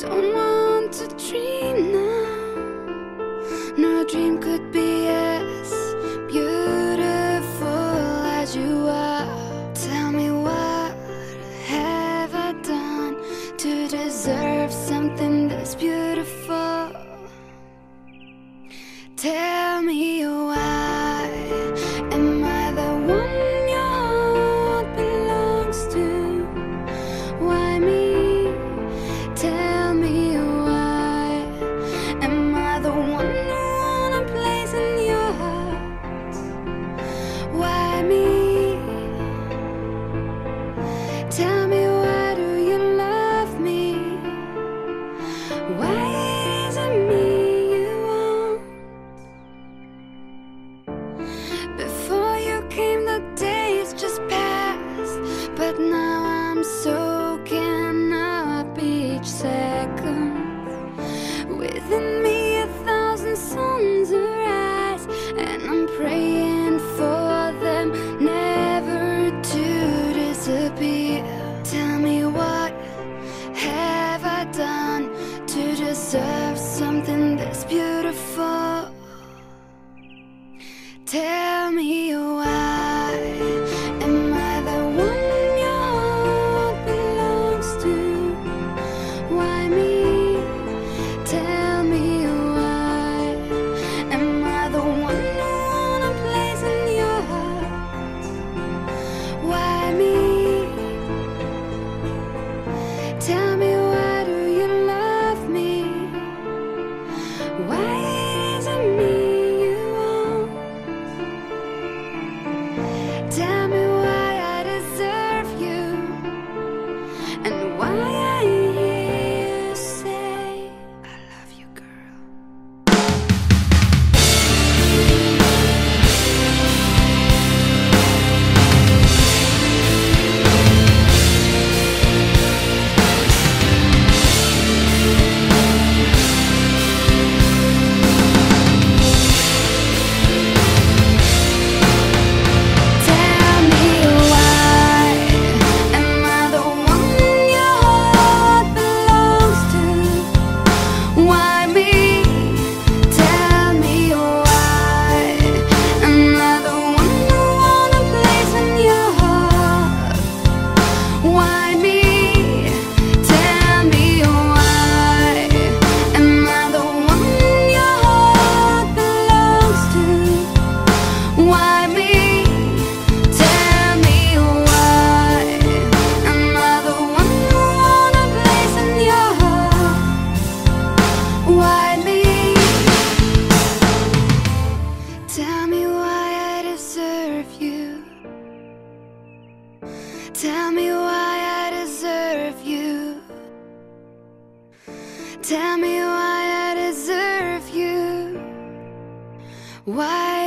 Don't want to dream now. No dream could be as beautiful as you are. Tell me what have I done to deserve something this beautiful? beautiful. Tell me why I deserve you. Tell me why I deserve you. Why